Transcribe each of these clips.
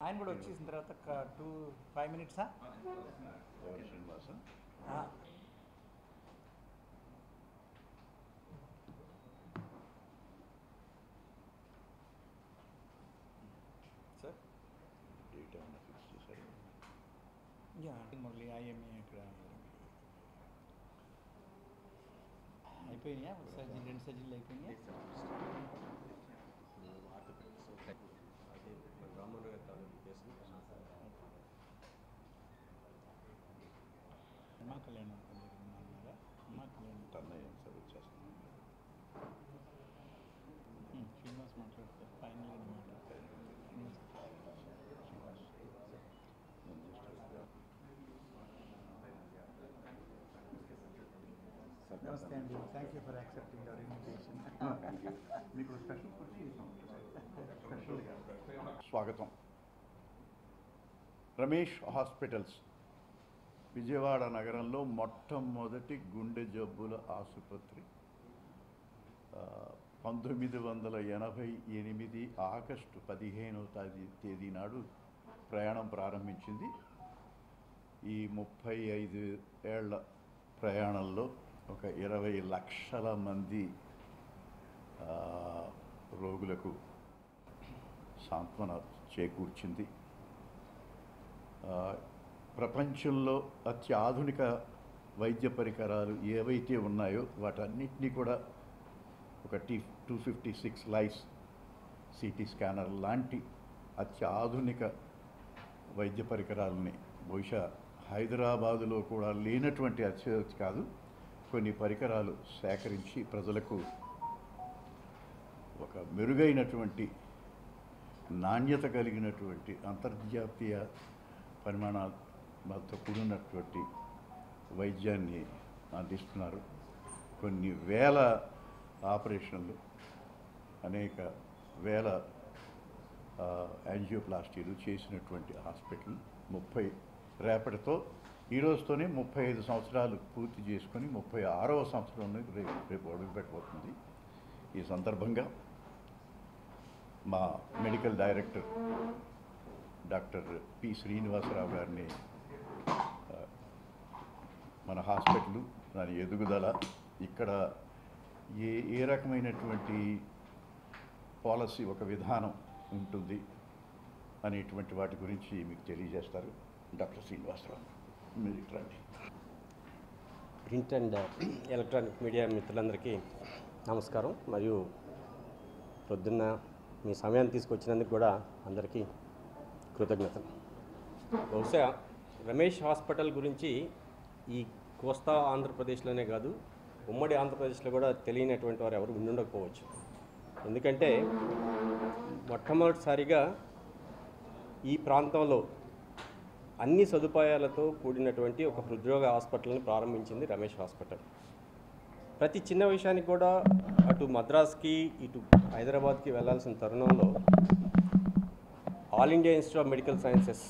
ఆయన కూడా వచ్చేసిన తర్వాత ఒక టూ ఫైవ్ మినిట్సా ఎవరు శ్రీనివాస సార్ డేట్ ఏమైనా ఫిక్స్ చేశారు యా. మురళి ఐఎంఏ ఇక్కడ. అయిపోయినాయా? ఒక సర్జరీ రెండు సర్జరీలు అయిపోయినాయా? గారి తాలూకు కేసు అమ్మా కళ్యాణ్ మండపం దగ్గర ఉన్నారా అమ్మా కళ్యాణ్ టర్న్ అయ్యాం సార్ వచ్చేస్తున్నాం ఉమ్, శ్రీనివాస్ మాట్లాడతారు ఫైనల్ అని మాట్లాడతారు శ్రీనివాస్ నమస్తే అండి thank you for accepting our invitation మీకు స్పెషల్ స్పెషల్ స్వాగతం రమేష్ హాస్పిటల్స్. విజయవాడ నగరంలో మొట్టమొదటి గుండె జబ్బుల ఆసుపత్రి. పంతొమ్మిది వందల ఎనభై ఎనిమిది ఆగస్టు పదిహేనవ తేదీ తేదీ నాడు ప్రయాణం ప్రారంభించింది. ఈ ముప్పై ఐదు ఏళ్ళ ప్రయాణంలో ఒక ఇరవై లక్షల మంది రోగులకు సాంత్వన చేకూర్చింది. ప్రపంచంలో అత్యాధునిక వైద్య పరికరాలు ఏవైతే ఉన్నాయో వాటన్నిటినీ కూడా ఒక T two fifty six slice CT scanner లాంటి అత్యాధునిక వైద్య పరికరాలని బహుశా హైదరాబాదులో కూడా లేనటువంటి అత్యవతి కాదు కొన్ని పరికరాలు సేకరించి ప్రజలకు ఒక మెరుగైనటువంటి నాణ్యత కలిగినటువంటి అంతర్జాతీయ పరిమాణాలతో కూడినటువంటి వైద్యాన్ని అందిస్తున్నారు. కొన్ని వేల ఆపరేషన్లు అనేక వేల యాంజియోప్లాస్టీలు చేసినటువంటి హాస్పిటల్ ముప్పై రేపటితో ఈ రోజుతోనే ముప్పై ఐదు సంవత్సరాలు పూర్తి చేసుకొని ముప్పై ఆరవ సంవత్సరంలో రేపు రేపు పెట్టబోతుంది. ఈ సందర్భంగా మా medical director doctor P Srinivasa Rao గారిని మన హాస్పిటల్ దాని ఎదుగుదల ఇక్కడ ఏ ఏ రకమైనటువంటి పాలసీ ఒక విధానం ఉంటుంది అనేటువంటి వాటి గురించి మీకు తెలియజేస్తారు. డాక్టర్ శ్రీనివాసరావు మీరు ఇటు రండి. ప్రింట్ అండ్ ఎలక్ట్రానిక్ మీడియా మిత్రులందరికీ నమస్కారం. మరియు పొద్దున్న మీ సమయాన్ని తీసుకొచ్చినందుకు కూడా అందరికీ కృతజ్ఞతలు. బహుశా రమేష్ హాస్పిటల్ గురించి ఈ కోస్తా ఆంధ్రప్రదేశ్లోనే కాదు ఉమ్మడి ఆంధ్రప్రదేశ్లో కూడా తెలియనటువంటి వారు ఎవరు ఉండకపోవచ్చు ఎందుకంటే మొట్టమొదటిసారిగా ఈ ప్రాంతంలో అన్ని సదుపాయాలతో కూడినటువంటి ఒక హృద్రోగ హాస్పిటల్ని ప్రారంభించింది రమేష్ హాస్పిటల్. ప్రతి చిన్న విషయానికి కూడా అటు మద్రాస్కి ఇటు హైదరాబాద్కి వెళ్ళాల్సిన తరుణంలో all India institute of medical sciences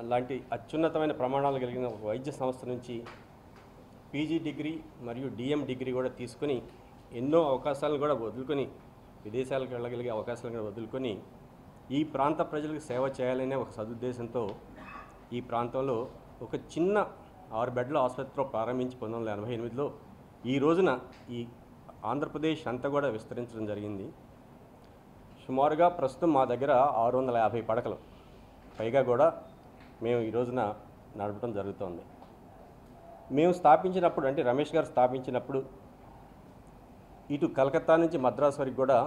అలాంటి అత్యున్నతమైన ప్రమాణాలు కలిగిన ఒక వైద్య సంస్థ నుంచి పీజీ డిగ్రీ మరియు డిఎం డిగ్రీ కూడా తీసుకొని ఎన్నో అవకాశాలను కూడా వదులుకొని విదేశాలకు వెళ్ళగలిగే అవకాశాలను కూడా వదులుకొని ఈ ప్రాంత ప్రజలకు సేవ చేయాలనే ఒక సదుద్దేశంతో ఈ ప్రాంతంలో ఒక చిన్న ఆరు బెడ్ల ఆసుపత్రిలో ప్రారంభించి పంతొమ్మిది వందల ఎనభై ఎనిమిదిలో ఈ రోజున ఈ ఆంధ్రప్రదేశ్ అంతా కూడా విస్తరించడం జరిగింది. సుమారుగా ప్రస్తుతం మా దగ్గర ఆరు వందల యాభై పడకలు. పైగా కూడా మేము ఈ రోజున నడపడం జరుగుతోంది. మేము స్థాపించినప్పుడు అంటే రమేష్ గారు స్థాపించినప్పుడు ఇటు కలకత్తా నుంచి మద్రాస్ వరకు కూడా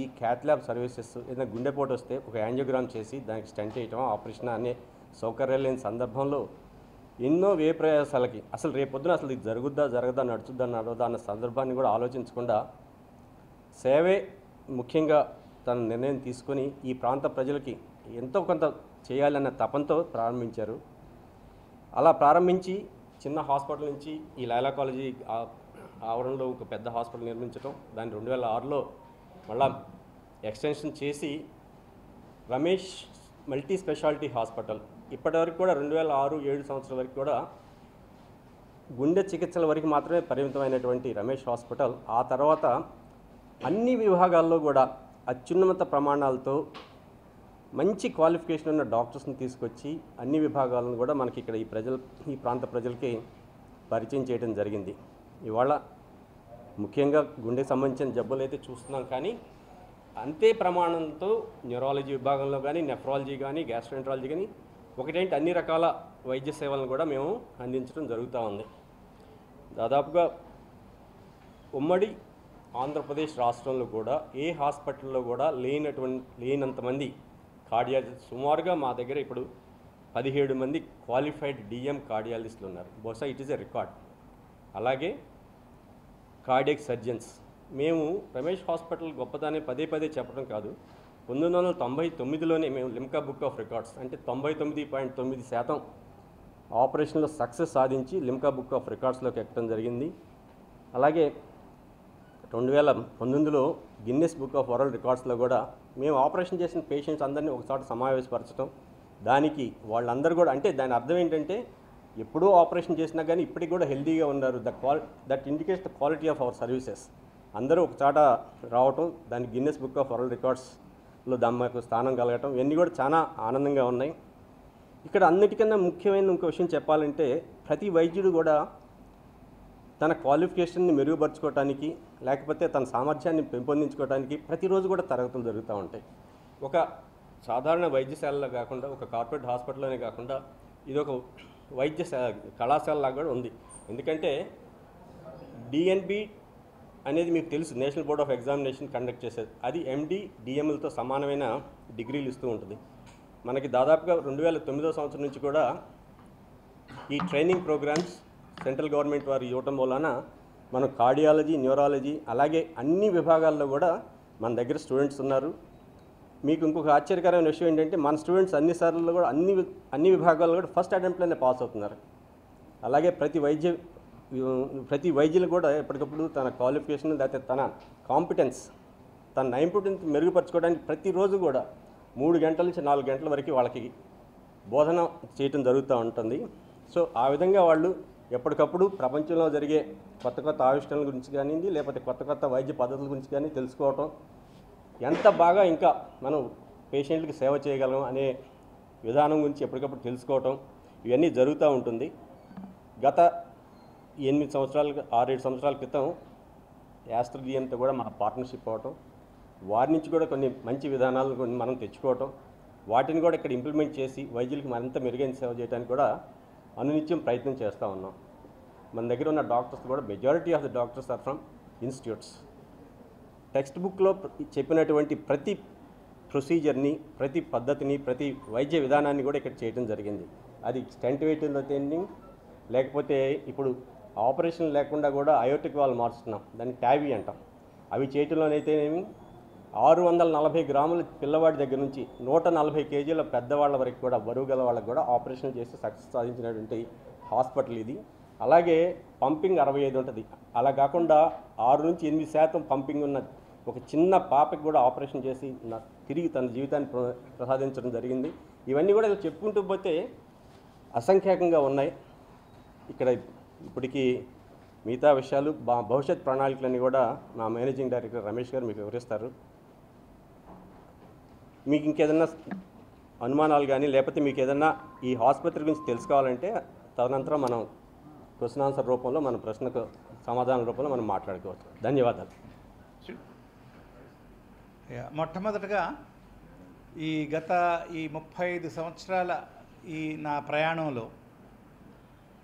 ఈ క్యాట్లాబ్ సర్వీసెస్ ఏదైనా గుండెపోటు వస్తే ఒక యాంజియోగ్రామ్ చేసి దానికి స్టంట్ వేయటం ఆపరేషన్ అనే సౌకర్యాలు లేని సందర్భంలో ఎన్నో వ్యయ ప్రయాసాలకి అసలు రేపొద్దున అసలు ఇది జరుగుద్దా జరగదా నడుచుద్దా నడవదా అన్న సందర్భాన్ని కూడా ఆలోచించకుండా సేవే ముఖ్యంగా తన నిర్ణయం తీసుకొని ఈ ప్రాంత ప్రజలకి ఎంతో కొంత చేయాలన్న తపంతో ప్రారంభించారు. అలా ప్రారంభించి చిన్న హాస్పిటల్ నుంచి ఈ లైలా కాలేజీ ఆవరణలో ఒక పెద్ద హాస్పిటల్ నిర్మించడం దాన్ని రెండు వేల ఆరులో మళ్ళా ఎక్స్టెన్షన్ చేసి రమేష్ మల్టీ స్పెషాలిటీ హాస్పిటల్. ఇప్పటివరకు కూడా రెండు వేల ఆరు ఏడు సంవత్సరాల వరకు కూడా గుండె చికిత్సల వరకు మాత్రమే పరిమితమైనటువంటి రమేష్ హాస్పిటల్. ఆ తర్వాత అన్ని విభాగాల్లో కూడా అత్యున్నత ప్రమాణాలతో మంచి క్వాలిఫికేషన్ ఉన్న డాక్టర్స్ని తీసుకొచ్చి అన్ని విభాగాలను కూడా మనకి ఇక్కడ ఈ ప్రజలు ఈ ప్రాంత ప్రజలకి పరిచయం చేయడం జరిగింది. ఇవాళ ముఖ్యంగా గుండెకి సంబంధించిన జబ్బులు అయితే చూస్తున్నాం కానీ అంతే ప్రమాణంతో న్యూరాలజీ విభాగంలో కానీ నెఫ్రాలజీ కానీ గ్యాస్ట్రెంట్రాలజీ కానీ ఒకటేంటి అన్ని రకాల వైద్య సేవలను కూడా మేము అందించడం జరుగుతూ ఉంది. దాదాపుగా ఉమ్మడి ఆంధ్రప్రదేశ్ రాష్ట్రంలో కూడా ఏ హాస్పిటల్లో కూడా లేనటువంటి లేనంతమంది కార్డియాలజిస్ట్ సుమారుగా మా దగ్గర ఇప్పుడు పదిహేడు మంది క్వాలిఫైడ్ డిఎం కార్డియాలజిస్టులు ఉన్నారు. బహుశా ఇట్ ఈస్ ఎ రికార్డ్. అలాగే కార్డియక్ సర్జన్స్. మేము రమేష్ హాస్పిటల్ గొప్పదాన్ని పదే పదే చెప్పడం కాదు. పంతొమ్మిది వందల తొంభై తొమ్మిదిలోనే మేము లిమ్కా బుక్ ఆఫ్ రికార్డ్స్ అంటే తొంభై తొమ్మిది పాయింట్ తొమ్మిది శాతం ఆపరేషన్లో సక్సెస్ సాధించి లిమ్కా బుక్ ఆఫ్ రికార్డ్స్లోకి ఎక్కడం జరిగింది. అలాగే రెండు వేల పంతొమ్మిదిలో గిన్నెస్ బుక్ ఆఫ్ వరల్డ్ రికార్డ్స్లో కూడా మేము ఆపరేషన్ చేసిన పేషెంట్స్ అందరినీ ఒకచోట సమావేశపరచడం దానికి వాళ్ళందరూ కూడా అంటే దాని అర్థం ఏంటంటే ఎప్పుడూ ఆపరేషన్ చేసినా కానీ ఇప్పటికి కూడా హెల్దీగా ఉన్నారు. The quality that indicates the quality of our services. అందరూ ఒక చాట రావటం దాని గిన్నెస్ బుక్ ఆఫ్ వరల్డ్ రికార్డ్స్లో దానికి స్థానం కలగటం ఇవన్నీ కూడా చాలా ఆనందంగా ఉన్నాయి. ఇక్కడ అన్నిటికన్నా ముఖ్యమైన ఇంకో విషయం చెప్పాలంటే ప్రతి వైద్యుడు కూడా తన క్వాలిఫికేషన్ని మెరుగుపరచుకోవటానికి లేకపోతే తన సామర్థ్యాన్ని పెంపొందించుకోవడానికి ప్రతిరోజు కూడా తరగతులు జరుగుతూ ఉంటాయి. ఒక సాధారణ వైద్యశాలలో కాకుండా ఒక కార్పొరేట్ హాస్పిటల్లోనే కాకుండా ఇది ఒక వైద్య కళాశాలలాగా కూడా ఉంది. ఎందుకంటే డిఎన్బి అనేది మీకు తెలుసు national board of examination conduct చేసేది. అది ఎండి డిఎంఎల్తో సమానమైన డిగ్రీలు ఇస్తూ ఉంటుంది. మనకి దాదాపుగా రెండు వేల తొమ్మిదో సంవత్సరం నుంచి కూడా ఈ ట్రైనింగ్ ప్రోగ్రామ్స్ సెంట్రల్ గవర్నమెంట్ వారు ఇవ్వటం వలన మనం కార్డియాలజీ న్యూరాలజీ అలాగే అన్ని విభాగాల్లో కూడా మన దగ్గర స్టూడెంట్స్ ఉన్నారు. మీకు ఇంకొక ఆశ్చర్యకరమైన విషయం ఏంటంటే మన స్టూడెంట్స్ అన్ని సార్లు కూడా అన్ని అన్ని విభాగాల్లో కూడా ఫస్ట్ అటెంప్ట్లోనే పాస్ అవుతున్నారు. అలాగే ప్రతి వైద్య ప్రతి వైద్యులు కూడా ఎప్పటికప్పుడు తన క్వాలిఫికేషన్ లేకపోతే తన కాంపిటెన్స్ తన నైపుణ్యం మెరుగుపరచుకోవడానికి ప్రతిరోజు కూడా మూడు గంటల నుంచి నాలుగు గంటల వరకు వాళ్ళకి బోధన చేయటం జరుగుతూ ఉంటుంది. సో ఆ విధంగా వాళ్ళు ఎప్పటికప్పుడు ప్రపంచంలో జరిగే కొత్త కొత్త ఆవిష్కరణల గురించి కానివ్వండి లేకపోతే కొత్త కొత్త వైద్య పద్ధతుల గురించి కానీ తెలుసుకోవటం ఎంత బాగా ఇంకా మనం పేషెంట్లకు సేవ చేయగలం అనే విధానం గురించి ఎప్పటికప్పుడు తెలుసుకోవటం ఇవన్నీ జరుగుతూ ఉంటుంది. గత ఎనిమిది సంవత్సరాల ఆరేడు సంవత్సరాల క్రితం యాస్ట్రడియంతో కూడా మన పార్ట్నర్షిప్ అవ్వటం వారి నుంచి కూడా కొన్ని మంచి విధానాలు మనం తెచ్చుకోవటం వాటిని కూడా ఇక్కడ ఇంప్లిమెంట్ చేసి వైద్యులకు మరింత మెరుగైన సేవ చేయడానికి కూడా అనునిత్యం ప్రయత్నం చేస్తూ ఉన్నాం. మన దగ్గర ఉన్న డాక్టర్స్ కూడా majority of the doctors are from institutes text బుక్లో చెప్పినటువంటి ప్రతి ప్రొసీజర్ని ప్రతి పద్ధతిని ప్రతి వైద్య విధానాన్ని కూడా ఇక్కడ చేయడం జరిగింది. అది స్టెంట్ వేయటంలో లేకపోతే ఇప్పుడు ఆపరేషన్ లేకుండా కూడా అయోటిక్ వాళ్ళు మార్చుతున్నాం దాన్ని ట్యాబీ అంటాం. అవి చేయటంలోనైతేనేమి ఆరు వందల నలభై గ్రాముల పిల్లవాడి దగ్గర నుంచి నూట నలభై కేజీల పెద్దవాళ్ళ వరకు కూడా బరువు గల వాళ్ళకి కూడా ఆపరేషన్ చేసి సక్సెస్ సాధించినటువంటి హాస్పిటల్ ఇది. అలాగే పంపింగ్ అరవై ఐదు ఉంటుంది. అలా కాకుండా ఆరు నుంచి ఎనిమిది శాతం పంపింగ్ ఉన్న ఒక చిన్న పాపకి కూడా ఆపరేషన్ చేసి తిరిగి తన జీవితాన్ని ప్ర- ప్రసాదించడం జరిగింది. ఇవన్నీ కూడా ఇలా చెప్పుకుంటూ పోతే అసంఖ్యాకంగా ఉన్నాయి. ఇక్కడ ఇప్పటికీ మిగతా విషయాలు బా భవిష్యత్ ప్రణాళికలన్నీ కూడా మా మేనేజింగ్ డైరెక్టర్ రమేష్ గారు మీకు వివరిస్తారు. మీకు ఇంకేదన్నా అనుమానాలు కానీ లేకపోతే మీకు ఏదన్నా ఈ ఆసుపత్రి గురించి తెలుసుకోవాలంటే తదనంతరం మనం క్వశ్చన్ ఆన్సర్ రూపంలో మన ప్రశ్నకు సమాధాన రూపంలో మనం మాట్లాడుకోవచ్చు. ధన్యవాదాలు. మొట్టమొదటగా ఈ గత ఈ ముప్పై ఐదు సంవత్సరాల ఈ నా ప్రయాణంలో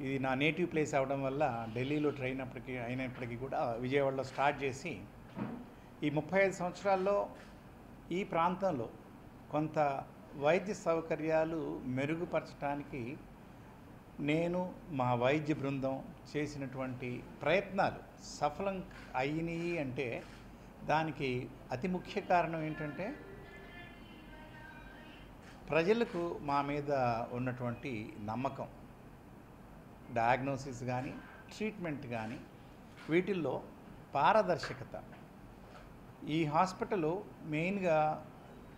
ఇది నా నేటివ్ ప్లేస్ అవడం వల్ల ఢిల్లీలో ట్రైన్ అప్పటికి అయినప్పటికీ కూడా విజయవాడలో స్టార్ట్ చేసి ఈ ముప్పై ఐదు సంవత్సరాల్లో ఈ ప్రాంతంలో కొంత వైద్య సౌకర్యాలు మెరుగుపరచడానికి నేను మా వైద్య బృందం చేసినటువంటి ప్రయత్నాలు సఫలం అయినాయి అంటే దానికి అతి ముఖ్య కారణం ఏంటంటే ప్రజలకు మా మీద ఉన్నటువంటి నమ్మకం. డయాగ్నోసిస్ కానీ ట్రీట్మెంట్ కానీ వీటిల్లో పారదర్శకత. ఈ హాస్పిటల్ మెయిన్గా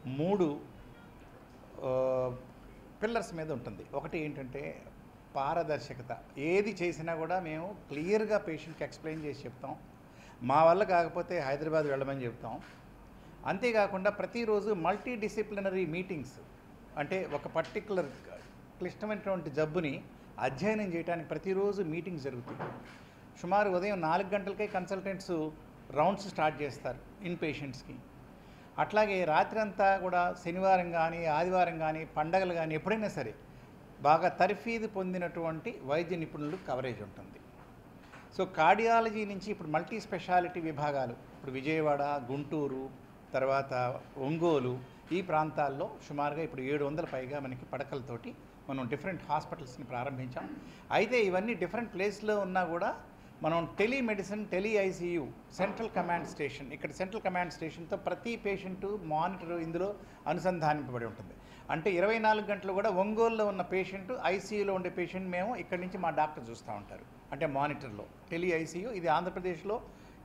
మూడు పిల్లర్స్ మీద ఉంటుంది. ఒకటి ఏంటంటే పారదర్శకత. ఏది చేసినా కూడా మేము క్లియర్గా పేషెంట్కి ఎక్స్ప్లెయిన్ చేసి చెప్తాం. మా వల్ల కాకపోతే హైదరాబాద్ వెళ్ళమని చెప్తాం. అంతేకాకుండా ప్రతిరోజు మల్టీ డిసిప్లినరీ మీటింగ్స్ అంటే ఒక పర్టికులర్ క్లిష్టమైనటువంటి జబ్బుని అధ్యయనం చేయడానికి ప్రతిరోజు మీటింగ్ జరుగుతుంది సుమారు ఉదయం నాలుగు గంటలకే కన్సల్టెంట్స్ రౌండ్స్ స్టార్ట్ చేస్తారు ఇన్ పేషెంట్స్కి అట్లాగే రాత్రి అంతా కూడా శనివారం కానీ ఆదివారం కానీ పండగలు కానీ ఎప్పుడైనా సరే బాగా తర్ఫీదు పొందినటువంటి వైద్య నిపుణులు కవరేజ్ ఉంటుంది. సో కార్డియాలజీ నుంచి ఇప్పుడు మల్టీ స్పెషాలిటీ విభాగాలు ఇప్పుడు విజయవాడ గుంటూరు తర్వాత ఒంగోలు ఈ ప్రాంతాల్లో సుమారుగా ఇప్పుడు ఏడు వందల పైగా మనకి పడకలతోటి మనం డిఫరెంట్ హాస్పిటల్స్ని ప్రారంభించాం. అయితే ఇవన్నీ డిఫరెంట్ ప్లేస్లో ఉన్నా కూడా మనం telemedicine tele ICU central command station ఇక్కడ సెంట్రల్ కమాండ్ స్టేషన్తో ప్రతి పేషెంటు మానిటర్ ఇందులో అనుసంధానింపబడి ఉంటుంది. అంటే ఇరవై నాలుగు గంటలు కూడా ఒంగోలులో ఉన్న పేషెంట్ ఐసీయూలో ఉండే పేషెంట్ మేము ఇక్కడ నుంచి మా డాక్టర్ చూస్తూ ఉంటారు. అంటే మానిటర్లో. టెలి ఐసీయూ ఇది ఆంధ్రప్రదేశ్లో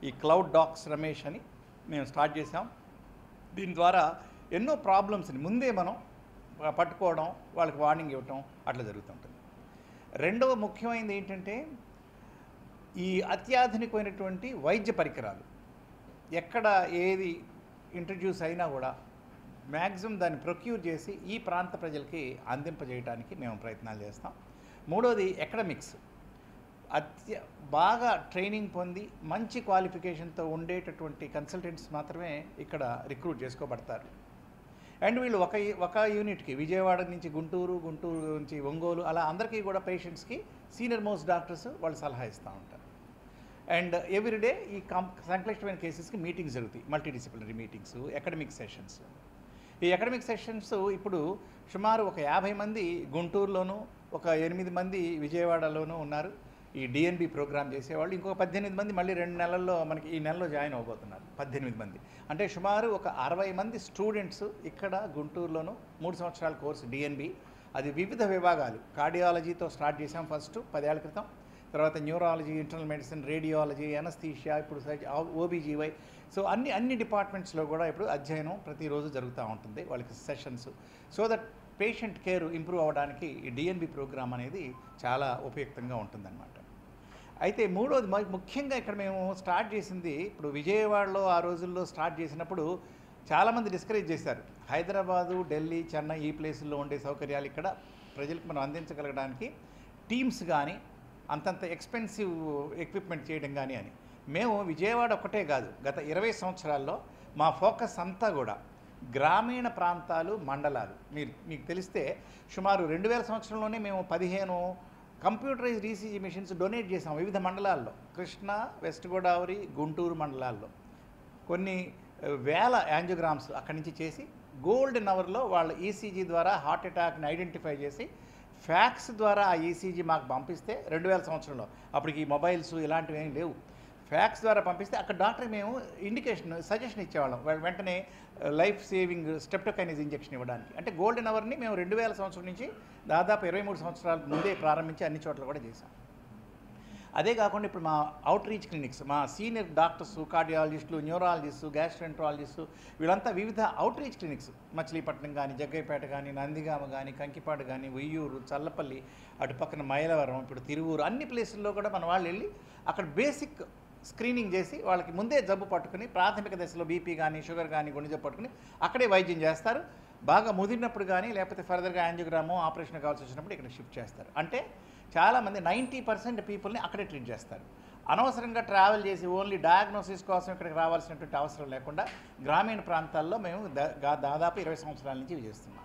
ఈ క్లౌడ్ డాక్స్ రమేష్ అని మేము స్టార్ట్ చేసాం దీని ద్వారా ఎన్నో ప్రాబ్లమ్స్ని ముందే మనం పట్టుకోవడం వాళ్ళకి వార్నింగ్ ఇవ్వటం అట్లా జరుగుతుంటుంది రెండవ ముఖ్యమైనది ఏంటంటే ఈ అత్యాధునికమైనటువంటి వైద్య పరికరాలు ఎక్కడ ఏది ఇంట్రడ్యూస్ అయినా కూడా మ్యాక్సిమం దాన్ని ప్రొక్యూర్ చేసి ఈ ప్రాంత ప్రజలకి అందింపజేయడానికి మేము ప్రయత్నాలు చేస్తాం. మూడోది ఎకడమిక్స్ అత్య బాగా ట్రైనింగ్ పొంది మంచి క్వాలిఫికేషన్తో ఉండేటటువంటి కన్సల్టెంట్స్ మాత్రమే ఇక్కడ రిక్రూట్ చేసుకోబడతారు. అండ్ వీళ్ళు ఒక ఒక యూనిట్కి విజయవాడ నుంచి గుంటూరు గుంటూరు నుంచి ఒంగోలు అలా అందరికీ కూడా పేషెంట్స్కి సీనియర్ మోస్ట్ డాక్టర్స్ వాళ్ళు సలహా ఇస్తూ ఉంటారు. అండ్ ఎవ్రీడే ఈ కాం సంక్లిష్టమైన కేసెస్కి మీటింగ్స్ జరుగుతాయి. Multidisciplinary meetings academic sessions. ఈ అకాడమిక్ సెషన్స్ ఇప్పుడు సుమారు ఒక యాభై మంది గుంటూరులోను ఒక ఎనిమిది మంది విజయవాడలోనూ ఉన్నారు. ఈ డిఎన్బి ప్రోగ్రామ్ చేసేవాళ్ళు ఇంకొక పద్దెనిమిది మంది మళ్ళీ రెండు నెలల్లో మనకి ఈ నెలలో జాయిన్ అవబోతున్నారు పద్దెనిమిది మంది. అంటే సుమారు ఒక అరవై మంది స్టూడెంట్స్ ఇక్కడ గుంటూరులోను మూడు సంవత్సరాల కోర్సు డిఎన్బి అది వివిధ విభాగాలు. కార్డియాలజీతో స్టార్ట్ చేసాం ఫస్ట్ పదేళ్ళ క్రితం. తర్వాత neurology internal medicine radiology anaesthesia ఇప్పుడు ఓబీజీవై. సో అన్ని అన్ని డిపార్ట్మెంట్స్లో కూడా ఇప్పుడు అధ్యయనం ప్రతిరోజు జరుగుతూ ఉంటుంది వాళ్ళకి sessions. So that patient care improve అవ్వడానికి ఈ డిఎన్బి ప్రోగ్రామ్ అనేది చాలా ఉపయుక్తంగా ఉంటుందన్నమాట. అయితే మూడోది ముఖ్యంగా ఇక్కడ మేము స్టార్ట్ చేసింది ఇప్పుడు విజయవాడలో ఆ రోజుల్లో స్టార్ట్ చేసినప్పుడు చాలామంది డిస్కరేజ్ చేశారు. హైదరాబాదు ఢిల్లీ చెన్నై ఈ ప్లేసుల్లో ఉండే సౌకర్యాలు ఇక్కడ ప్రజలకు మనం అందించగలగడానికి టీమ్స్ కానీ అంతంత ఎక్స్పెన్సివ్ ఎక్విప్మెంట్ చేయడం కానీ అని. మేము విజయవాడ ఒకటే కాదు గత ఇరవై సంవత్సరాల్లో మా ఫోకస్ అంతా కూడా గ్రామీణ ప్రాంతాలు మండలాలు. మీరు మీకు తెలిస్తే సుమారు రెండు వేల సంవత్సరంలోనే మేము పదిహేను కంప్యూటరైజ్డ్ ఈసీజీ మిషన్స్ డొనేట్ చేసాం వివిధ మండలాల్లో. కృష్ణా వెస్ట్ గోదావరి గుంటూరు మండలాల్లో. కొన్ని వేల యాంజియోగ్రామ్స్ అక్కడి నుంచి చేసి గోల్డెన్ అవర్లో వాళ్ళ ఈసీజీ ద్వారా హార్ట్ అటాక్ని ఐడెంటిఫై చేసి ఫ్యాక్స్ ద్వారా ఆ ఈసీజీ మాకు పంపిస్తే రెండు వేల సంవత్సరంలో. అప్పటికి మొబైల్స్ ఇలాంటివి ఏం లేవు. ఫ్యాక్స్ ద్వారా పంపిస్తే అక్కడ డాక్టర్ మేము ఇండికేషన్ సజెషన్ ఇచ్చేవాళ్ళం. వెంటనే లైఫ్ సేవింగ్ స్టెప్టోకైనిజ్ ఇంజెక్షన్ ఇవ్వడానికి. అంటే గోల్డెన్ అవర్ని మేము రెండు వేల సంవత్సరం నుంచి దాదాపు ఇరవై మూడు సంవత్సరాల ముందే ప్రారంభించి అన్ని చోట్ల కూడా చేశాం. అదే కాకుండా ఇప్పుడు మా అవుట్ రీచ్ క్లినిక్స్ మా సీనియర్ డాక్టర్స్ కార్డియాలజిస్టులు న్యూరాలజిస్టు గ్యాస్ట్రెంట్రాలజిస్టు వీళ్ళంతా వివిధ అవుట్ రీచ్ క్లినిక్స్ మచిలీపట్నం కానీ జగ్గైపేట కానీ నందిగామ కానీ కంకిపాడు కానీ ఉయ్యూరు చల్లపల్లి అటు పక్కన మైలవరం ఇప్పుడు తిరువూరు అన్ని ప్లేసుల్లో కూడా మన వాళ్ళు వెళ్ళి అక్కడ బేసిక్ స్క్రీనింగ్ చేసి వాళ్ళకి ముందే జబ్బు పట్టుకుని ప్రాథమిక దశలో బీపీ కానీ షుగర్ కానీ గుండె జబ్బు పట్టుకుని అక్కడే వైద్యం చేస్తారు. బాగా ముదిరినప్పుడు కానీ లేకపోతే ఫర్దర్గా యాంజియోగ్రాము ఆపరేషన్ కావాల్సి వచ్చినప్పుడు ఇక్కడ షిఫ్ట్ చేస్తారు. అంటే చాలామంది నైంటీ పర్సెంట్ పీపుల్ని అక్కడే ట్రీట్ చేస్తారు. అనవసరంగా ట్రావెల్ చేసి ఓన్లీ డయాగ్నోసిస్ కోసం ఇక్కడికి రావాల్సినటువంటి అవసరం లేకుండా గ్రామీణ ప్రాంతాల్లో మేము దా- దాదాపు ఇరవై సంవత్సరాల నుంచి ఇవి చేస్తున్నాం.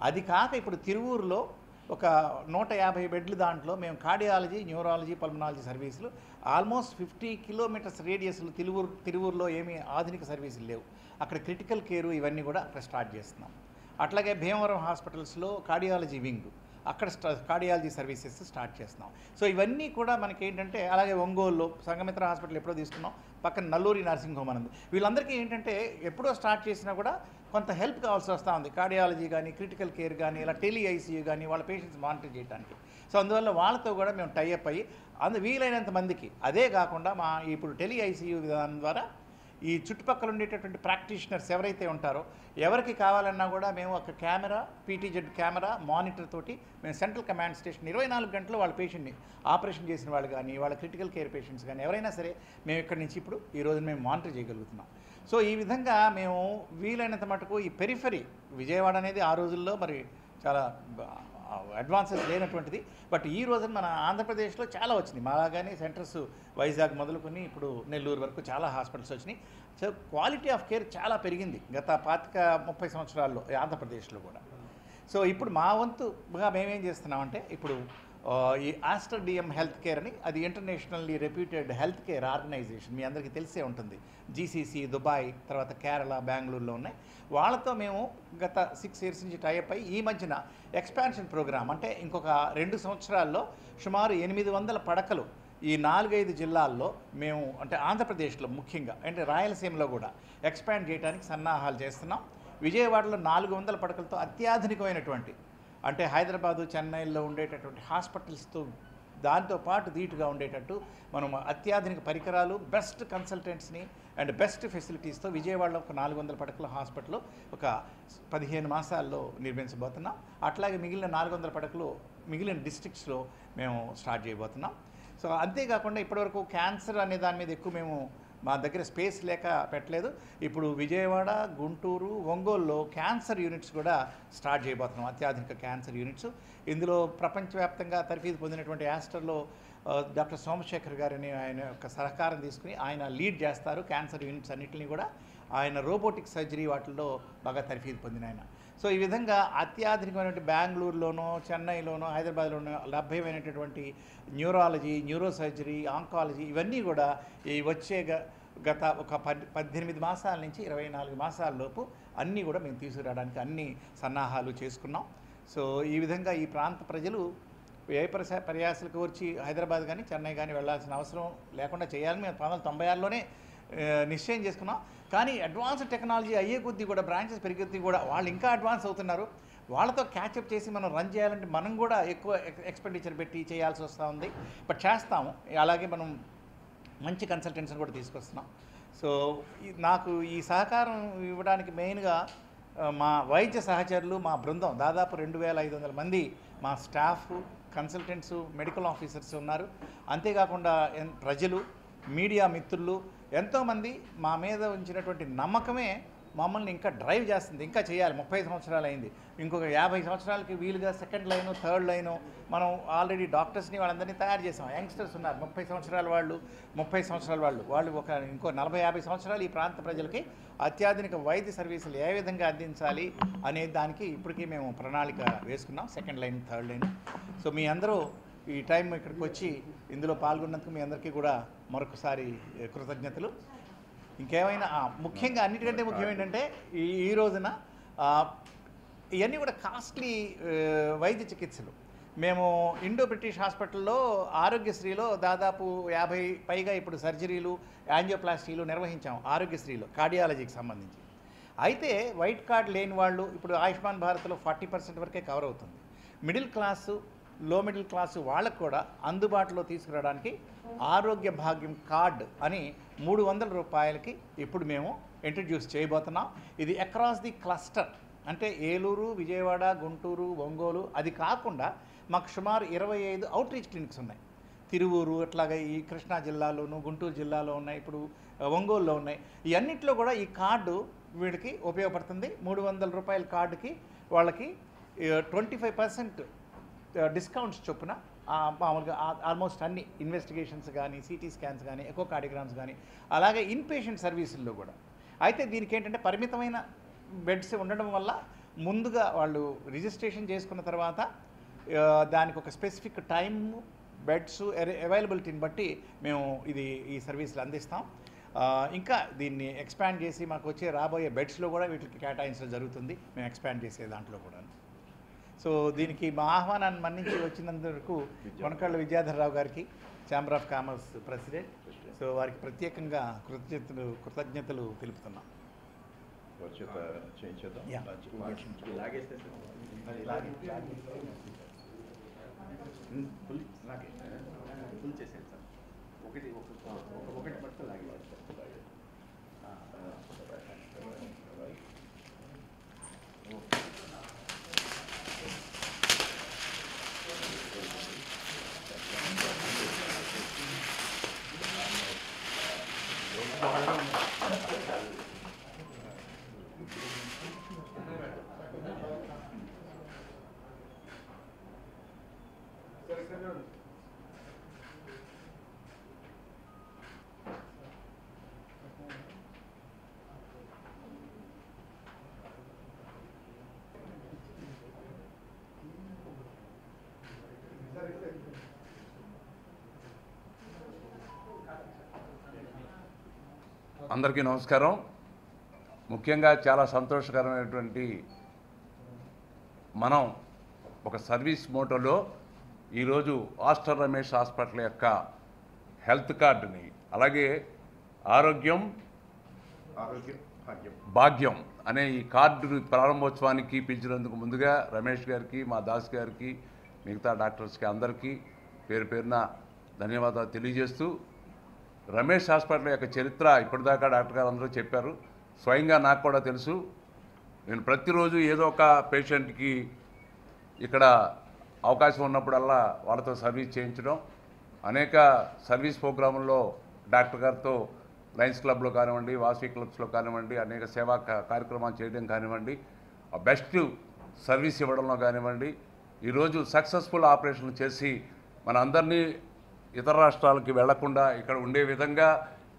అది కాక ఇప్పుడు తిరువూరులో ఒక నూట యాభై బెడ్లు దాంట్లో మేము కార్డియాలజీ న్యూరాలజీ పల్మనాలజీ సర్వీసులు ఆల్మోస్ట్ ఫిఫ్టీ కిలోమీటర్స్ రేడియస్లు తిరువూరు తిరువూరులో ఏమీ ఆధునిక సర్వీసులు లేవు. అక్కడ క్రిటికల్ కేరు ఇవన్నీ కూడా అక్కడ స్టార్ట్ చేస్తున్నాం. అట్లాగే భీమవరం హాస్పిటల్స్లో కార్డియాలజీ వింగ్ అక్కడ కార్డియాలజీ సర్వీసెస్ స్టార్ట్ చేస్తున్నాం. సో ఇవన్నీ కూడా మనకి ఏంటంటే అలాగే ఒంగోలులో సంగమిత్ర హాస్పిటల్ ఎప్పుడో తీసుకున్నాం. పక్కన నల్లూరి నర్సింగ్ హోమ్ అనేది వీళ్ళందరికీ ఏంటంటే ఎప్పుడో స్టార్ట్ చేసినా కూడా కొంత హెల్ప్ కావాల్సి వస్తూ ఉంది. కార్డియాలజీ కానీ క్రిటికల్ కేర్ కానీ ఇలా టెలి ఐసీయూ కానీ వాళ్ళ పేషెంట్స్ మానిటర్ చేయడానికి సో అందువల్ల వాళ్ళతో కూడా మేము టైఅప్ అయ్యి అందు వీలైనంత మందికి. అదే కాకుండా మా ఇప్పుడు టెలి ఐసీయూ విధానం ద్వారా ఈ చుట్టుపక్కల ఉండేటటువంటి ప్రాక్టీషనర్స్ ఎవరైతే ఉంటారో ఎవరికి కావాలన్నా కూడా మేము ఒక కెమెరా పీటీజెడ్ కెమెరా మానిటర్ తోటి మేము సెంట్రల్ కమాండ్ స్టేషన్ ఇరవై నాలుగు గంటలు వాళ్ళ పేషెంట్ని ఆపరేషన్ చేసిన వాళ్ళు కానీ వాళ్ళ క్రిటికల్ కేర్ పేషెంట్స్ కానీ ఎవరైనా సరే మేము ఇక్కడి నుంచి ఇప్పుడు ఈ రోజు మేము మానిటర్ చేయగలుగుతున్నాం. సో ఈ విధంగా మేము వీలైనంత మటుకు ఈ పెరిఫరీ విజయవాడ అనేది ఆ రోజుల్లో మరి చాలా అడ్వాన్సెస్ లేనటువంటిది. బట్ ఈ రోజున మన ఆంధ్రప్రదేశ్లో చాలా వచ్చినాయి. మాలాగానే సెంటర్స్ వైజాగ్ మొదలుకొని ఇప్పుడు నెల్లూరు వరకు చాలా హాస్పిటల్స్ వచ్చినాయి. సో క్వాలిటీ ఆఫ్ కేర్ చాలా పెరిగింది గత పాతిక ముప్పై సంవత్సరాల్లో ఆంధ్రప్రదేశ్లో కూడా. సో ఇప్పుడు మా వంతుగా మేమేం చేస్తున్నామంటే ఇప్పుడు ఈ ఆస్టర్ డిఎం హెల్త్ కేర్ అని అది internationally reputed health care organisation మీ అందరికీ తెలిసే ఉంటుంది. జీసీసీ దుబాయ్ తర్వాత కేరళ బెంగళూరులో ఉన్నాయి. వాళ్ళతో మేము గత సిక్స్ ఇయర్స్ నుంచి టైప్ అయ్యి ఈ మధ్యన ఎక్స్పాన్షన్ ప్రోగ్రామ్ అంటే ఇంకొక రెండు సంవత్సరాల్లో సుమారు ఎనిమిది వందల పడకలు ఈ నాలుగైదు జిల్లాల్లో మేము అంటే ఆంధ్రప్రదేశ్లో ముఖ్యంగా అంటే రాయలసీమలో కూడా ఎక్స్పాండ్ చేయడానికి సన్నాహాలు చేస్తున్నాం. విజయవాడలో నాలుగు వందల పడకలతో అత్యాధునికమైనటువంటి అంటే హైదరాబాదు చెన్నైలో ఉండేటటువంటి హాస్పిటల్స్తో దాంతో పాటు ధీటుగా ఉండేటట్టు మనం అత్యాధునిక పరికరాలు బెస్ట్ కన్సల్టెంట్స్ని అండ్ బెస్ట్ ఫెసిలిటీస్తో విజయవాడలో ఒక నాలుగు వందల పడకల హాస్పిటల్ ఒక పదిహేను మాసాల్లో నిర్మించబోతున్నాం. అట్లాగే మిగిలిన నాలుగు వందల పడకలు మిగిలిన డిస్ట్రిక్ట్స్లో మేము స్టార్ట్ చేయబోతున్నాం. సో అంతేకాకుండా ఇప్పటివరకు క్యాన్సర్ అనే దాని మీద ఎక్కువ మేము మా దగ్గర స్పేస్ లేక పెట్టలేదు. ఇప్పుడు విజయవాడ గుంటూరు ఒంగోలులో క్యాన్సర్ యూనిట్స్ కూడా స్టార్ట్ చేయబోతున్నాం. అత్యాధునిక క్యాన్సర్ యూనిట్స్. ఇందులో ప్రపంచవ్యాప్తంగా తరఫీదు పొందినటువంటి యాస్టర్లో డాక్టర్ సోమశేఖర్ గారిని ఆయన యొక్క సహకారం తీసుకుని ఆయన లీడ్ చేస్తారు. క్యాన్సర్ యూనిట్స్ అన్నింటినీ కూడా ఆయన రోబోటిక్ సర్జరీ వాటిల్లో బాగా తరఫీదు పొందిన ఆయన సో ఈ విధంగా అత్యాధునికమైనటువంటి బెంగళూరులోనో చెన్నైలోనో హైదరాబాద్లోనో లభ్యమైనటువంటి న్యూరాలజీ న్యూరో సర్జరీ ఆంకాలజీ ఇవన్నీ కూడా ఈ వచ్చే గ- గత ఒక పద్ పద్దెనిమిది మాసాల నుంచి ఇరవై నాలుగు మాసాల లోపు అన్నీ కూడా మేము తీసుకురావడానికి అన్ని సన్నాహాలు చేసుకున్నాం. సో ఈ విధంగా ఈ ప్రాంత ప్రజలు ఏ పరిస ప్రయాసాలకు వచ్చి హైదరాబాద్ కానీ చెన్నై కానీ వెళ్ళాల్సిన అవసరం లేకుండా చేయాలని మేము పంతొమ్మిది వందల తొంభై ఆరులోనే నిశ్చయం చేసుకున్నాం. కానీ అడ్వాన్స్ టెక్నాలజీ అయ్యే కొద్దీ కూడా బ్రాంచెస్ పెరికొద్దీ కూడా వాళ్ళు ఇంకా అడ్వాన్స్ అవుతున్నారు. వాళ్ళతో క్యాచప్ చేసి మనం రన్ చేయాలంటే మనం కూడా ఎక్కువ ఎక్స్పెండిచర్ పెట్టి చేయాల్సి వస్తూ ఉంది. బట్ చేస్తాము. అలాగే మనం మంచి కన్సల్టెన్సీని కూడా తీసుకొస్తున్నాం. సో నాకు ఈ సహకారం ఇవ్వడానికి మెయిన్గా మా వైద్య సహచరులు మా బృందం దాదాపు రెండు వేల ఐదు వందల మంది మా స్టాఫ్ కన్సల్టెంట్స్ మెడికల్ ఆఫీసర్స్ ఉన్నారు. అంతేకాకుండా ప్రజలు మీడియా మిత్రులు ఎంతోమంది మా మీద ఉంచినటువంటి నమ్మకమే మమ్మల్ని ఇంకా డ్రైవ్ చేస్తుంది ఇంకా చేయాలి. ముప్పై సంవత్సరాలు అయింది ఇంకొక యాభై సంవత్సరాలకి వీలుగా సెకండ్ లైను థర్డ్ లైను మనం ఆల్రెడీ డాక్టర్స్ని వాళ్ళందరినీ తయారు చేసాం. యంగ్స్టర్స్ ఉన్నారు. ముప్పై సంవత్సరాల వాళ్ళు ముప్పై సంవత్సరాల వాళ్ళు. వాళ్ళు ఒక ఇంకో నలభై యాభై సంవత్సరాలు ఈ ప్రాంత ప్రజలకి అత్యాధునిక వైద్య సర్వీసులు ఏ విధంగా అందించాలి అనే దానికి ఇప్పటికీ మేము ప్రణాళిక వేసుకున్నాం. Second line third line so మీ అందరూ ఈ టైం ఇక్కడికి వచ్చి ఇందులో పాల్గొన్నందుకు మీ అందరికీ కూడా మరొకసారి కృతజ్ఞతలు. ఇంకేమైనా ముఖ్యంగా అన్నిటికంటే ముఖ్యం ఏంటంటే ఈ ఈ రోజున ఇవన్నీ కూడా కాస్ట్లీ వైద్య చికిత్సలు. మేము ఇండో బ్రిటిష్ హాస్పిటల్లో ఆరోగ్యశ్రీలో దాదాపు యాభై పైగా ఇప్పుడు సర్జరీలు యాంజియోప్లాస్టీలు నిర్వహించాము ఆరోగ్యశ్రీలో కార్డియాలజీకి సంబంధించి. అయితే వైట్ కార్డ్ లేని వాళ్ళు ఇప్పుడు ఆయుష్మాన్ భారత్లో ఫార్టీ పర్సెంట్ వరకే కవర్ అవుతుంది. మిడిల్ క్లాసు లో మిడిల్ క్లాసు వాళ్ళకు కూడా అందుబాటులో తీసుకురావడానికి ఆరోగ్య భాగ్యం కార్డ్ అని మూడు వందల రూపాయలకి ఇప్పుడు మేము ఇంట్రడ్యూస్ చేయబోతున్నాం. ఇది అక్రాస్ ది క్లస్టర్ అంటే ఏలూరు విజయవాడ గుంటూరు ఒంగోలు అది కాకుండా మాకు సుమారు ఇరవై ఐదు అవుట్ రీచ్ క్లినిక్స్ ఉన్నాయి. తిరువూరు అట్లాగే ఈ కృష్ణా జిల్లాలోను గుంటూరు జిల్లాలో ఉన్నాయి ఇప్పుడు ఒంగోలులో ఉన్నాయి. ఇవన్నిట్లో కూడా ఈ కార్డు వీడికి ఉపయోగపడుతుంది. మూడు వందల రూపాయల కార్డుకి వాళ్ళకి ట్వంటీ ఫైవ్ పర్సెంట్ డిస్కౌంట్స్ చొప్పున మామూలుగా ఆల్మోస్ట్ అన్ని ఇన్వెస్టిగేషన్స్ కానీ సిటీ స్కాన్స్ కానీ ఎకో కార్డిగ్రామ్స్ కానీ అలాగే ఇన్పేషెంట్ సర్వీసుల్లో కూడా. అయితే దీనికి ఏంటంటే పరిమితమైన బెడ్స్ ఉండడం వల్ల ముందుగా వాళ్ళు రిజిస్ట్రేషన్ చేసుకున్న తర్వాత దానికి ఒక స్పెసిఫిక్ టైం బెడ్స్ అవైలబిలిటీని బట్టి మేము ఇది ఈ సర్వీసులు అందిస్తాం. ఇంకా దీన్ని ఎక్స్పాండ్ చేసి మాకు వచ్చే రాబోయే బెడ్స్లో కూడా వీటికి కేటాయించడం జరుగుతుంది. మేము ఎక్స్పాండ్ చేసే దాంట్లో కూడా సో దీనికి మా ఆహ్వానాన్ని మన్నించి వచ్చినందుకు కొనకళ్ళ విద్యాధరరావు గారికి chamber of commerce president so వారికి ప్రత్యేకంగా కృతజ్ఞతలు కృతజ్ఞతలు తెలుపుతున్నాం ఒకటి ఒక ఒకటి పట్టుకు లాగేది అందరికీ నమస్కారం. ముఖ్యంగా చాలా సంతోషకరమైనటువంటి మనం ఒక సర్వీస్ మోటోలో ఈరోజు ఆస్టర్ రమేష్ హాస్పిటల్ యొక్క హెల్త్ కార్డుని అలాగే ఆరోగ్యం ఆరోగ్యం భాగ్యం. భాగ్యం అనే ఈ కార్డు ప్రారంభోత్సవానికి పిలిచినందుకు ముందుగా రమేష్ గారికి మా దాస్ గారికి మిగతా డాక్టర్స్కి అందరికీ పేరు పేరున ధన్యవాదాలు తెలియజేస్తూ రమేష్ హాస్పిటల్ యొక్క చరిత్ర ఇప్పటిదాకా డాక్టర్ గారు అందరూ చెప్పారు. స్వయంగా నాకు కూడా తెలుసు. నేను ప్రతిరోజు ఏదో ఒక పేషెంట్కి ఇక్కడ అవకాశం ఉన్నప్పుడల్లా వాళ్ళతో సర్వీస్ చేయించడం. అనేక సర్వీస్ ప్రోగ్రాముల్లో డాక్టర్ గారితో లయన్స్ క్లబ్లో కానివ్వండి వాసవి క్లబ్స్లో కానివ్వండి అనేక సేవా కార్యక్రమాలు చేయడం కానివ్వండి బెస్ట్ సర్వీస్ ఇవ్వడంలో కానివ్వండి ఈరోజు సక్సెస్ఫుల్ ఆపరేషన్లు చేసి మన అందరినీ ఇతర రాష్ట్రాలకి వెళ్ళకుండా ఇక్కడ ఉండే విధంగా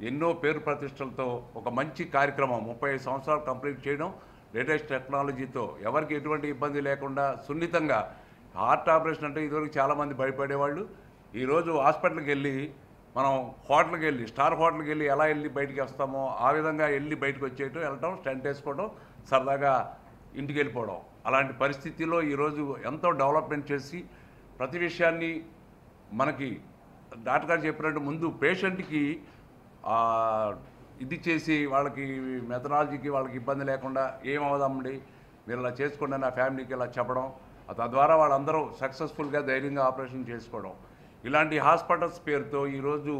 ఎన్నో పేరు ప్రతిష్టలతో ఒక మంచి కార్యక్రమం ముప్పై సంవత్సరాలు కంప్లీట్ చేయడం లేటెస్ట్ టెక్నాలజీతో ఎవరికి ఎటువంటి ఇబ్బంది లేకుండా సున్నితంగా హార్ట్ ఆపరేషన్ అంటే ఇదివరకు చాలామంది భయపడేవాళ్ళు. ఈరోజు హాస్పిటల్కి వెళ్ళి మనం హోటల్కి వెళ్ళి స్టార్ హోటల్కి వెళ్ళి ఎలా వెళ్ళి బయటికి వస్తామో ఆ విధంగా వెళ్ళి బయటకు వచ్చేయటం వెళ్ళటం స్టెంట్ వేసుకోవడం సరదాగా ఇంటికి వెళ్ళిపోవడం. అలాంటి పరిస్థితిలో ఈరోజు ఎంతో డెవలప్మెంట్ చేసి ప్రతి విషయాన్ని మనకి డాక్టర్ గారు చెప్పినట్టు ముందు పేషెంట్కి ఇది చేసి వాళ్ళకి మెథడాలజీకి వాళ్ళకి ఇబ్బంది లేకుండా ఏమవుదామండి? మీరు ఇలా చేసుకోండి నా ఫ్యామిలీకి ఇలా చెప్పడం తద్వారా వాళ్ళందరూ సక్సెస్ఫుల్గా ధైర్యంగా ఆపరేషన్ చేసుకోవడం. ఇలాంటి హాస్పిటల్స్ పేరుతో ఈరోజు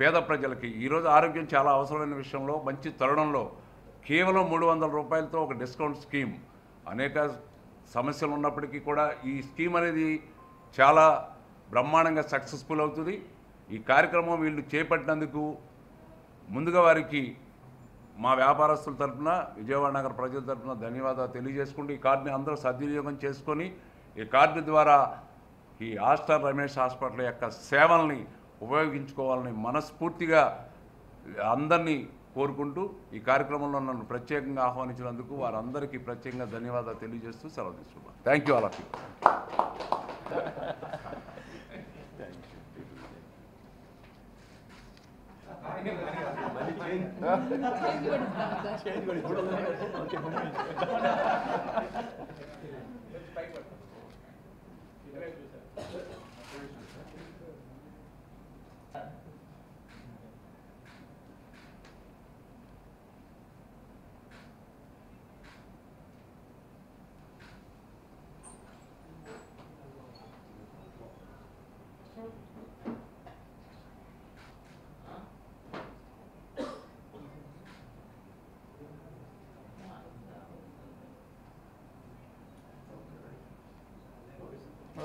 పేద ప్రజలకి ఈరోజు ఆరోగ్యం చాలా అవసరమైన విషయంలో మంచి తరుణంలో కేవలం మూడు వందల రూపాయలతో ఒక డిస్కౌంట్ స్కీమ్. అనేక సమస్యలు ఉన్నప్పటికీ కూడా ఈ స్కీమ్ అనేది చాలా బ్రహ్మాండంగా సక్సెస్ఫుల్ అవుతుంది. ఈ కార్యక్రమం వీళ్ళు చేపట్టినందుకు ముందుగా వారికి మా వ్యాపారస్తుల తరపున విజయవాడ నగర ప్రజల తరపున ధన్యవాదాలు తెలియజేసుకుంటూ ఈ కార్డుని అందరూ సద్వినియోగం చేసుకొని ఈ కార్డు ద్వారా ఈ ఆస్టర్ రమేష్ హాస్పిటల్ యొక్క సేవల్ని ఉపయోగించుకోవాలని మనస్ఫూర్తిగా అందరినీ కోరుకుంటూ ఈ కార్యక్రమంలో నన్ను ప్రత్యేకంగా ఆహ్వానించినందుకు వారందరికీ ప్రత్యేకంగా ధన్యవాదాలు తెలియజేస్తూ సెలవు తీసుకున్నాను thank you all of you China. You Okay,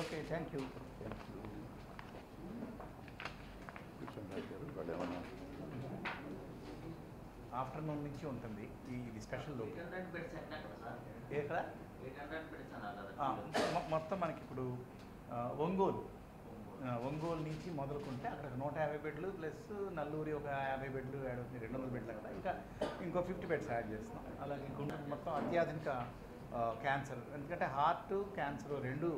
okay thank you afternoon నుంచి ఉంటుంది ఈ కదా మొత్తం మనకి ఇప్పుడు ఒంగోలు. ఒంగోలు నుంచి మొదలుకుంటే అక్కడ నూట యాభై బెడ్లు ప్లస్ నల్లూరి ఒక యాభై బెడ్లు యాడ్ అవుతుంది రెండు వందల బెడ్లు అక్కడ. ఇంకా ఇంకో ఫిఫ్టీ బెడ్స్ యాడ్ చేస్తున్నాం. అలాగే గుంటూరు మొత్తం అత్యాధునిక క్యాన్సర్. ఎందుకంటే హార్ట్ క్యాన్సర్ రెండు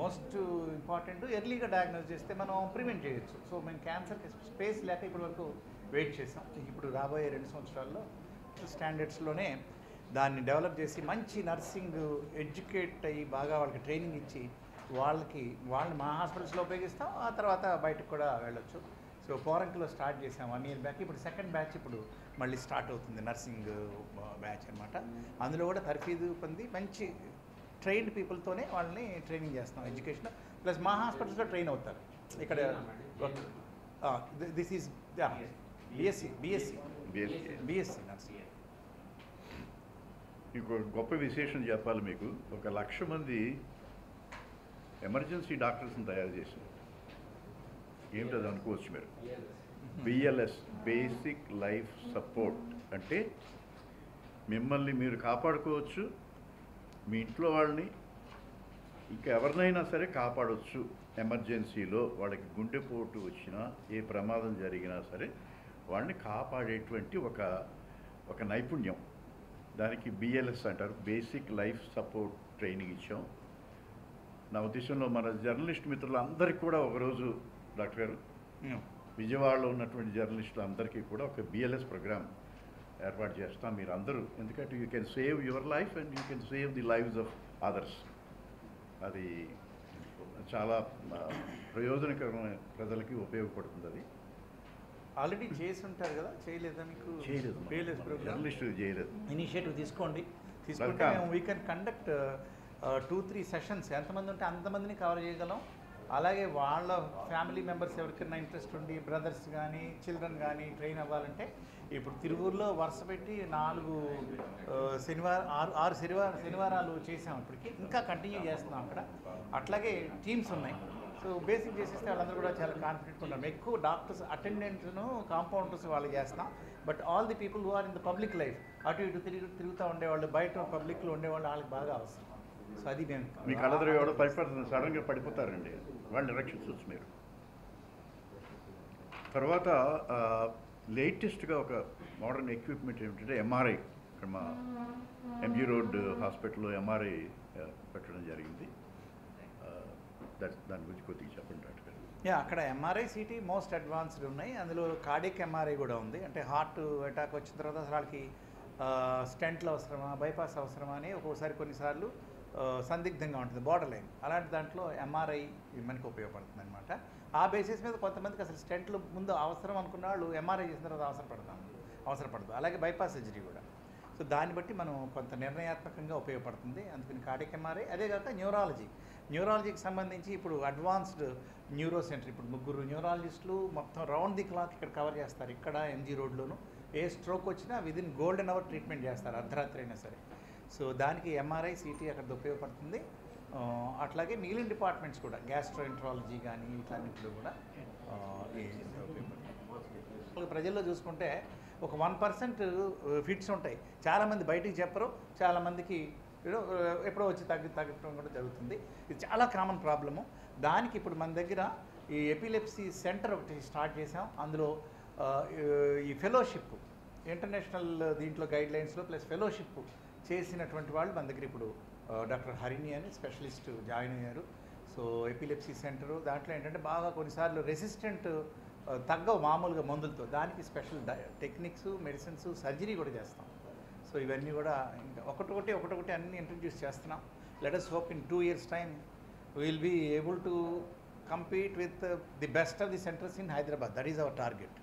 మోస్ట్ ఇంపార్టెంట్ ఎర్లీగా డయాగ్నోస్ చేస్తే మనం ప్రివెంట్ చేయొచ్చు. సో మేము క్యాన్సర్కి స్పేస్ లేక ఇప్పటి వరకు వెయిట్ చేసాం. ఇప్పుడు రాబోయే రెండు సంవత్సరాల్లో స్టాండర్డ్స్లోనే దాన్ని డెవలప్ చేసి మంచి నర్సింగ్ ఎడ్యుకేట్ అయ్యి బాగా వాళ్ళకి ట్రైనింగ్ ఇచ్చి వాళ్ళకి వాళ్ళని మా హాస్పిటల్స్లో ఉపయోగిస్తాం. ఆ తర్వాత బయటకు కూడా వెళ్ళొచ్చు. సో పోరంకిలో స్టార్ట్ చేసాం వన్ ఇయర్ బ్యాక్ ఇప్పుడు సెకండ్ బ్యాచ్ ఇప్పుడు మళ్ళీ స్టార్ట్ అవుతుంది నర్సింగ్ బ్యాచ్ అనమాట అందులో కూడా తర్ఫీదు పొంది మంచి ట్రైన్డ్ పీపుల్తోనే వాళ్ళని ట్రైనింగ్ చేస్తాం ఎడ్యుకేషన్ ప్లస్ మా హాస్పిటల్స్లో ట్రైన్ అవుతారు. ఇక్కడ this is BSc BSc. BSc nursing మీకు గొప్ప విశేషం చెప్పాలి మీకు. ఒక లక్ష మంది ఎమర్జెన్సీ డాక్టర్స్ని తయారు చేశారు. ఏమిటో అది అనుకోవచ్చు మీరు? బిఎల్ఎస్ బేసిక్ లైఫ్ సపోర్ట్ అంటే మిమ్మల్ని మీరు కాపాడుకోవచ్చు మీ ఇంట్లో వాళ్ళని ఇంకా ఎవరినైనా సరే కాపాడవచ్చు ఎమర్జెన్సీలో వాళ్ళకి గుండెపోటు వచ్చినా ఏ ప్రమాదం జరిగినా సరే వాళ్ళని కాపాడేటువంటి ఒక ఒక నైపుణ్యం. దానికి బిఎల్ఎస్ అంటారు. బేసిక్ లైఫ్ సపోర్ట్ ట్రైనింగ్ ఇచ్చాం. నా ఉద్దేశంలో మన జర్నలిస్ట్ మిత్రులందరికీ కూడా ఒకరోజు డాక్టర్ గారు విజయవాడలో ఉన్నటువంటి జర్నలిస్టులు అందరికీ కూడా ఒక బిఎల్ఎస్ ప్రోగ్రామ్ ఏర్పాటు చేస్తాం మీరు అందరూ ఎందుకంటే you can save your life and you can save the lives of others అది చాలా ప్రయోజనకరమైన ప్రజలకి ఉపయోగపడుతుంది అది. ఆల్రెడీ చేసి ఉంటారు కదా? చేయలేదా మీకు? చేయలేదు జర్నలిస్టులు చేయలేదు. ఇనిషియేటివ్ తీసుకోండి. తీసుకుంటే we can conduct two three sessions ఎంతమంది ఉంటే అంతమందిని కవర్ చేయగలం? అలాగే వాళ్ళ ఫ్యామిలీ మెంబర్స్ ఎవరికైనా ఇంట్రెస్ట్ ఉండి బ్రదర్స్ కానీ చిల్డ్రన్ కానీ ట్రైన్ అవ్వాలంటే ఇప్పుడు తిరువూరులో వరుస పెట్టి నాలుగు శనివారం ఆరు ఆరు శనివారం శనివారాలు చేసాం ఇప్పటికి. ఇంకా కంటిన్యూ చేస్తున్నాం అక్కడ. అట్లాగే టీమ్స్ ఉన్నాయి. సో బేసిక్ చేసేస్తే వాళ్ళందరూ కూడా చాలా కాన్ఫిడెంట్ ఉన్నాం ఎక్కువ డాక్టర్స్ అటెండెంట్స్ను కాంపౌండర్స్ వాళ్ళు చేస్తాం. But all the people who are in the public life అటు ఇటు తిరిగి తిరుగుతూ ఉండేవాళ్ళు బయట పబ్లిక్లో ఉండేవాళ్ళు వాళ్ళకి బాగా అవసరం. సో అది మేము మీ కళ్ళెదురు ఎవడో పడిపోతుంది సడన్గా పడిపోతారండి. వాళ్ళు డైరెక్షన్స్ వచ్చి మీరు తర్వాత లేటెస్ట్గా ఒక మోడర్న్ ఎక్విప్మెంట్ ఏమిటంటే ఎంఆర్ఐ ఇక్కడ మా ఎంజీ రోడ్ హాస్పిటల్లో ఎంఆర్ఐ పెట్టడం జరిగింది. దాని గురించి కొద్దిగా చెప్పండి డాక్టర్ గారు. యా అక్కడ ఎంఆర్ఐ సిటీ మోస్ట్ అడ్వాన్స్డ్ ఉన్నాయి. అందులో కార్డిక్ ఎంఆర్ఐ కూడా ఉంది. అంటే హార్ట్ అటాక్ వచ్చిన తర్వాత అసలు వాళ్ళకి స్టెంట్లు అవసరమా బైపాస్ అవసరమా అని ఒక్కోసారి కొన్నిసార్లు సందిగ్ధంగా ఉంటుంది బార్డర్ లైన్ అలాంటి దాంట్లో ఎంఆర్ఐ మనకి ఉపయోగపడుతుంది అనమాట ఆ బేసిస్ మీద కొంతమందికి అసలు స్టెంట్లు ముందు అవసరం అనుకున్న వాళ్ళు ఎంఆర్ఐ చేసిన తర్వాత అవసరం అవసరపడదు అలాగే బైపాస్ సర్జరీ కూడా. సో దాన్ని బట్టి మనం కొంత నిర్ణయాత్మకంగా ఉపయోగపడుతుంది. అందుకని కార్డియక్ ఎంఆర్ఐ అదే కాక న్యూరాలజీ న్యూరాలజీకి సంబంధించి ఇప్పుడు అడ్వాన్స్డ్ న్యూరో సెంటర్ ఇప్పుడు ముగ్గురు న్యూరాలజిస్టులు మొత్తం రౌండ్ ది క్లాక్ ఇక్కడ కవర్ చేస్తారు. ఇక్కడ ఎంజీ రోడ్లోను. ఏ స్ట్రోక్ వచ్చినా విదిన్ గోల్డెన్ అవర్ ట్రీట్మెంట్ చేస్తారు అర్ధరాత్రి అయినా సరే. సో దానికి ఎంఆర్ఐ సిటీ అక్కడ ఉపయోగపడుతుంది. అట్లాగే మిగిలిన డిపార్ట్మెంట్స్ కూడా గ్యాస్ట్రోఎంట్రాలజీ కానీ ఇట్లాంటిప్పుడు కూడా ఉపయోగపడుతుంది. ప్రజల్లో చూసుకుంటే ఒక వన్ పర్సెంట్ ఫిట్స్ ఉంటాయి. చాలామంది బయటికి చెప్పరు. చాలామందికి ఎప్పుడో వచ్చి తగ్గి తగ్గడం కూడా జరుగుతుంది. ఇది చాలా కామన్ ప్రాబ్లము దానికి ఇప్పుడు మన దగ్గర ఈ ఎపిలెప్సీ సెంటర్ ఒకటి స్టార్ట్ చేసాం అందులో ఈ ఫెలోషిప్ ఇంటర్నేషనల్ దీంట్లో గైడ్ లైన్స్లో ప్లస్ ఫెలోషిప్ చేసినటువంటి వాళ్ళు మన దగ్గర ఇప్పుడు డాక్టర్ హరిణి అని స్పెషలిస్ట్ జాయిన్ అయ్యారు. సో ఎపిలెప్సీ సెంటరు దాంట్లో ఏంటంటే బాగా కొన్నిసార్లు రెసిస్టెంట్ తగ్గవు మామూలుగా మందులతో. దానికి స్పెషల్ టెక్నిక్స్ మెడిసిన్స్ సర్జరీ కూడా చేస్తాం. సో ఇవన్నీ కూడా ఇంకా ఒకటొకటి ఒకటొకటి అన్నీ ఇంట్రడ్యూస్ చేస్తున్నాం. Let us hope in two years time will be able to compete with the best of the centres in Hyderabad that is our target